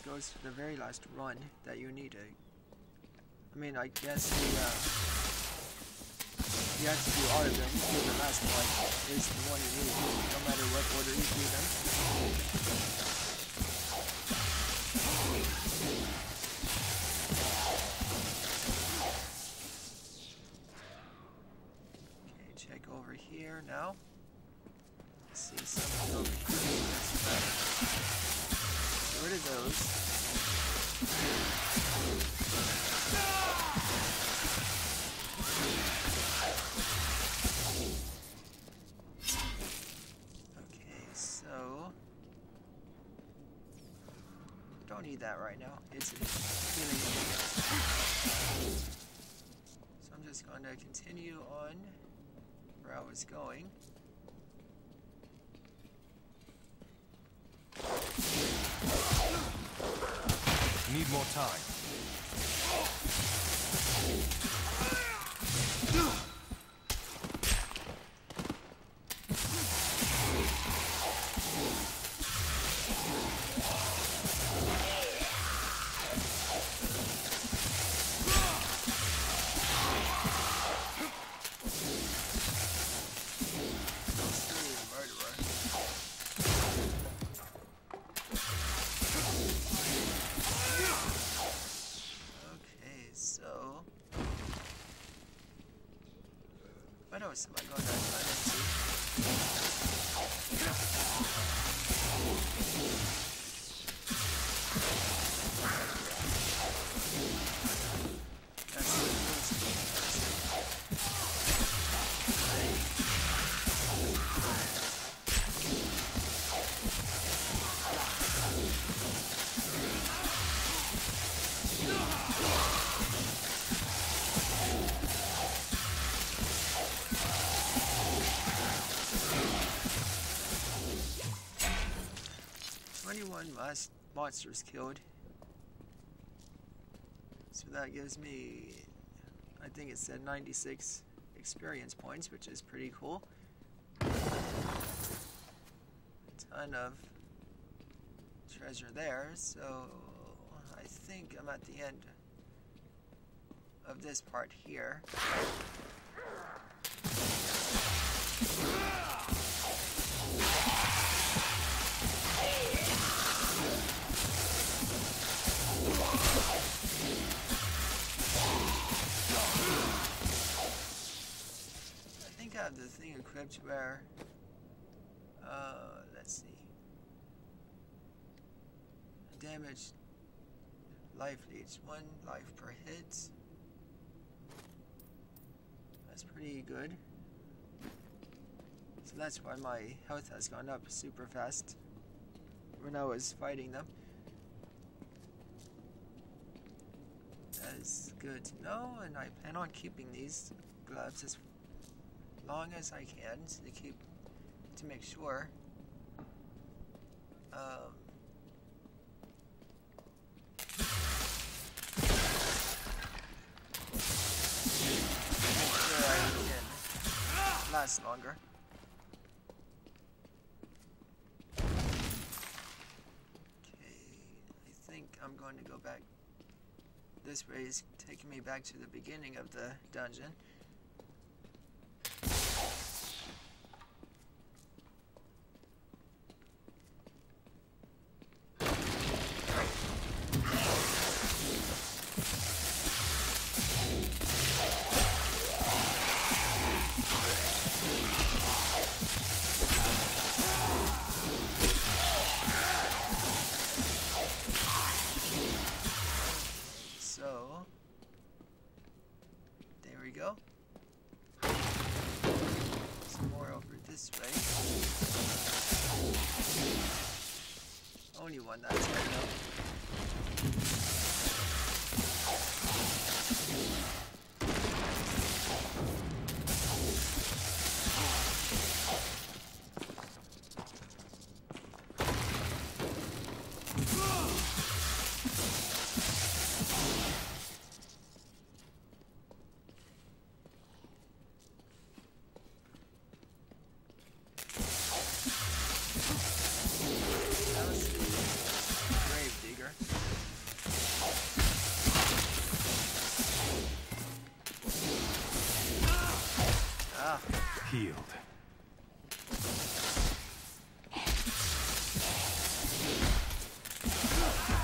goes to the very last run that you need to. I mean, I guess the, uh, you have to do all of them, but the last one is the one you need, no matter what order you do them. Okay, check over here now. See something over here. Those. Okay, so don't need that right now. It's healing. So I'm just going to continue on where I was going. Need more time. Else am I going to into? 21 monsters killed. So that gives me, I think it said 96 experience points, which is pretty cool. A ton of treasure there, so I think I'm at the end of this part here. Where, uh, let's see. Damage life leads one life per hit. That's pretty good. So that's why my health has gone up super fast when I was fighting them. That is good to know, and I plan on keeping these gloves as long as I can to keep to make sure. Um, sure I can last longer. Okay, I think I'm going to go back. This way is taking me back to the beginning of the dungeon. Only one that's right now. Healed.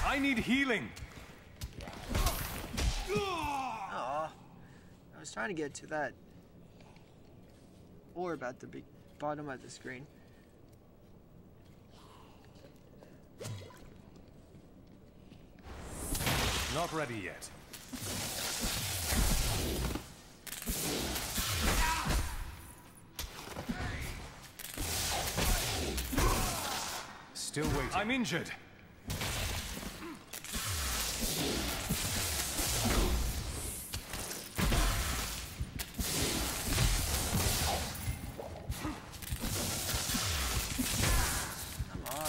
I need healing. Aw. I was trying to get to that orb at the big bottom of the screen. Not ready yet. I'm injured. Come on.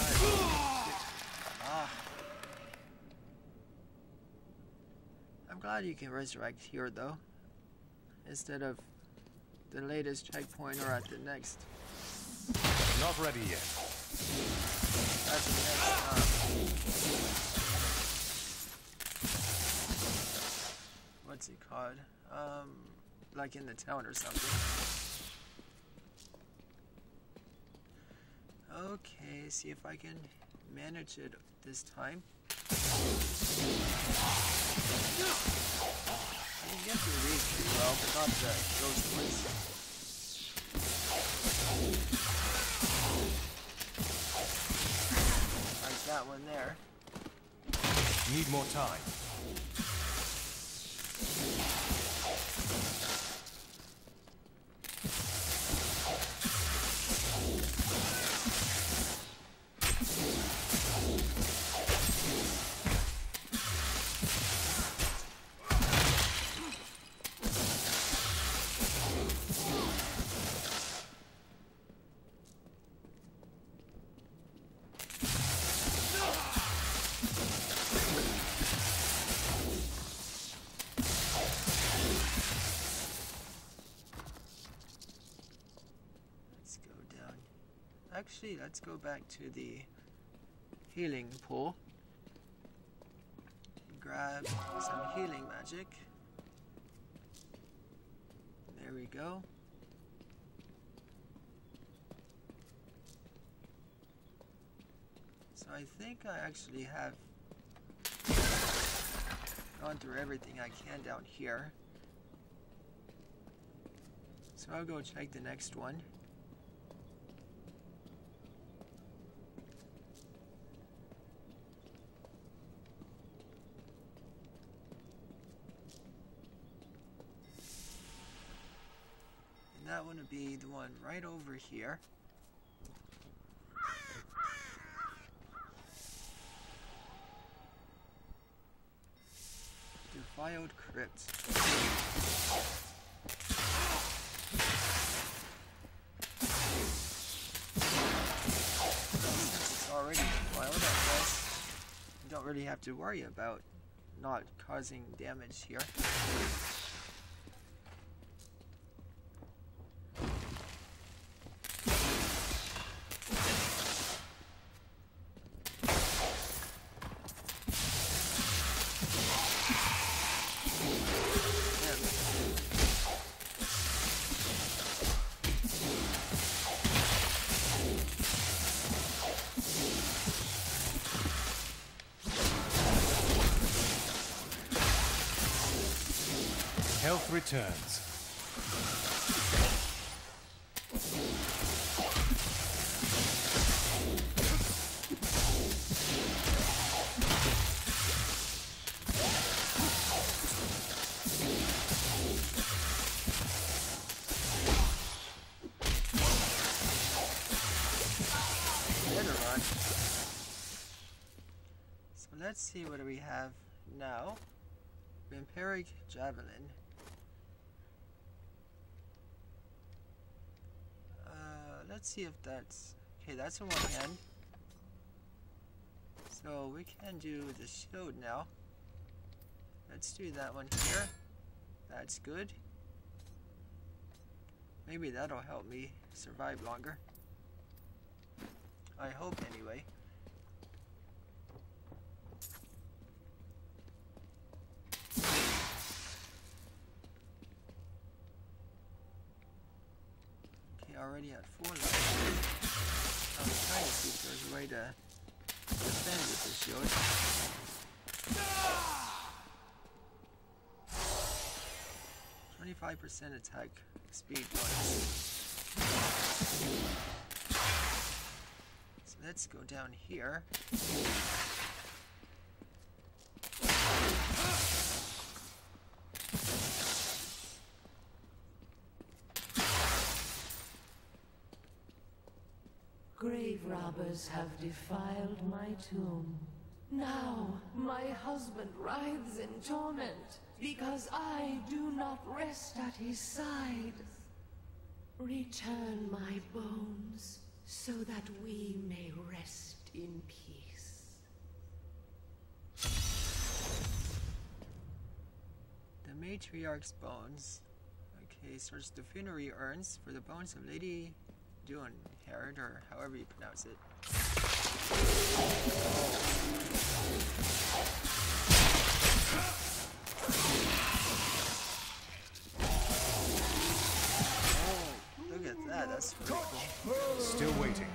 I'm glad you can resurrect here though. Instead of the latest checkpoint or at the next. Not ready yet. Um, what's it called? Um like in the town or something. Okay, see if I can manage it this time. I can get through these pretty well, but not the ghost ones. That one there. Need more time. Actually, let's go back to the healing pool. Grab some healing magic. There we go. So I think I actually have gone through everything I can down here. So I'll go check the next one. Be the one right over here. Defiled Crypt. Already defiled, I guess. You don't really have to worry about not causing damage here. Returns. So let's see what do we have now. Vampiric Javelin. Uh, let's see if that's okay. That's in one hand. So we can do the shield now. Let's do that one here. That's good. Maybe that'll help me survive longer. I hope anyway. Already at four levels. I was trying to see if there's a way to defend with the shield. Twenty-five percent attack speed. So let's go down here. Robbers have defiled my tomb. Now my husband writhes in torment because I do not rest at his side. Return my bones so that we may rest in peace. The matriarch's bones. Okay, search the funerary urns for the bones of Lady Duanherd, or however you pronounce it. Oh, look at that, that's cool. Still waiting.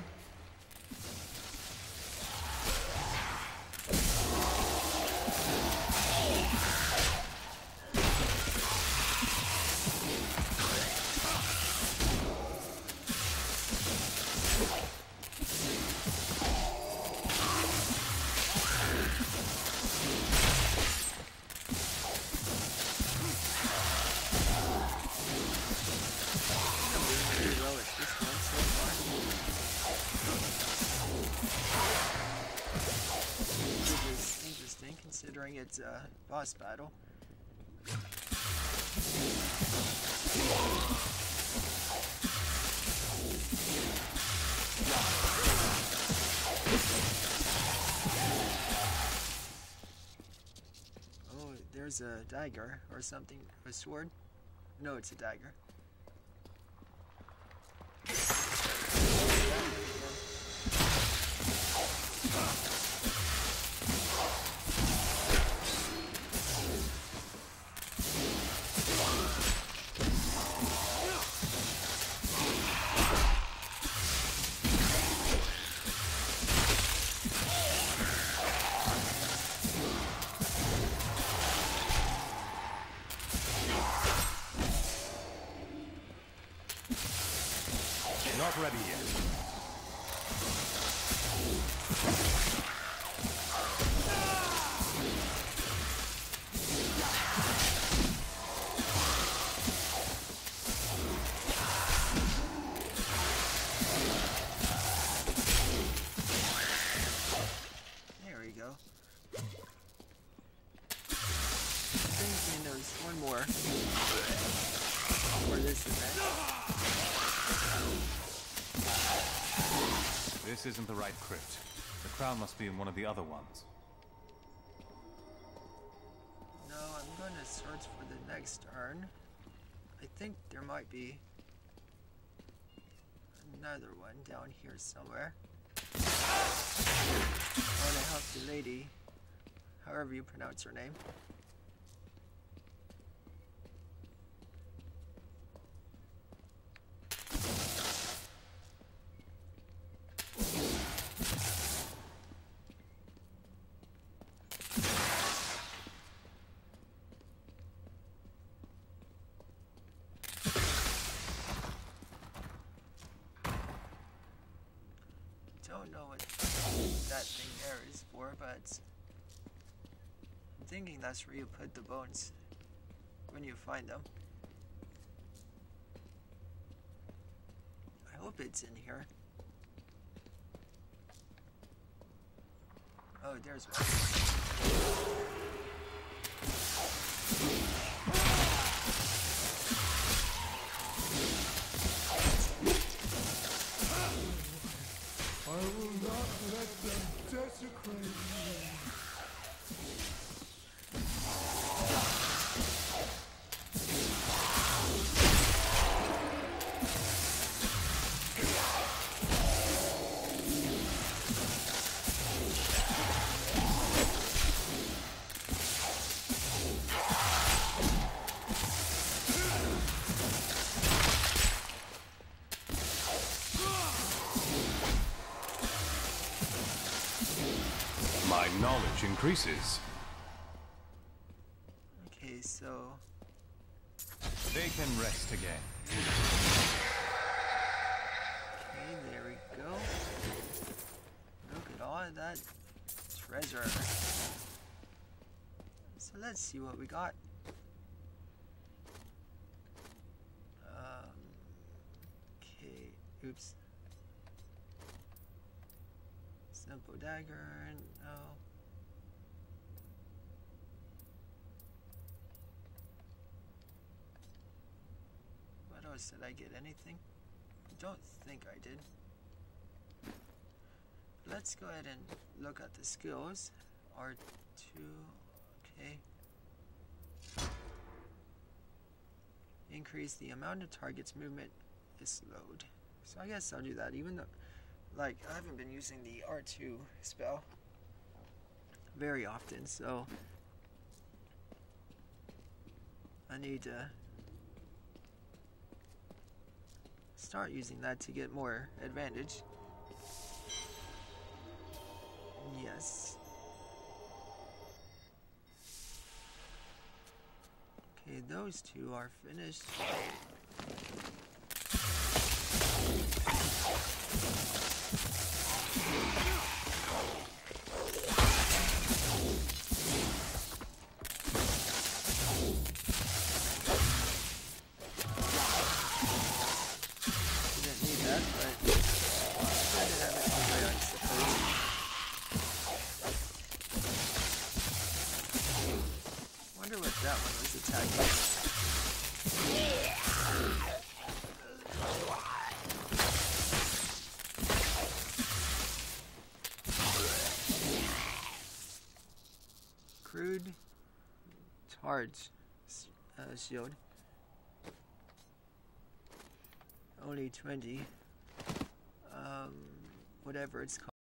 Considering it's a boss battle. Oh, there's a dagger or something. A sword? No, it's a dagger. This isn't the right crypt. The crown must be in one of the other ones. No, I'm going to search for the next urn. I think there might be another one down here somewhere. I want to help the lady, however you pronounce her name. I don't know what that thing there is for, but I'm thinking that's where you put the bones when you find them. I hope it's in here. Oh, there's one. I will not let them desecrate me. Increases. Okay, so They can rest again. okay, there we go. Look at all that treasure. So let's see what we got. Um, okay, oops. Simple dagger, no. Did I get? Anything? Don't think I did. Let's go ahead and look at the skills. R2, okay. Increase the amount of target's movement is slowed. So I guess I'll do that even though, like, I haven't been using the R2 spell very often, so I need to start using that to get more advantage. Yes. Okay, those two are finished. Uh, shield. Only 20. Um, whatever it's called.